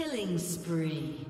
Killing spree.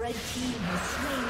Red team has slain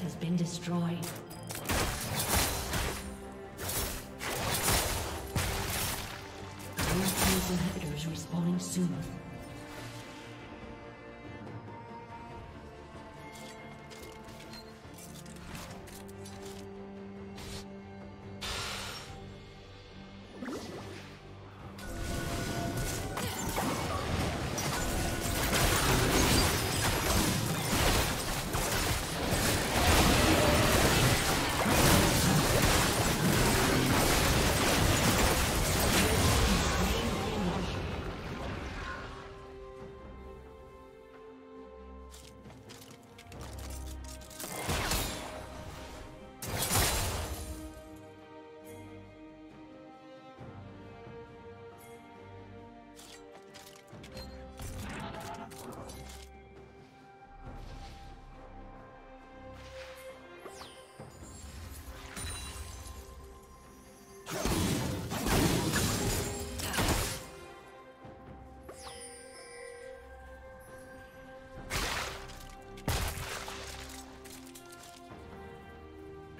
Has been destroyed.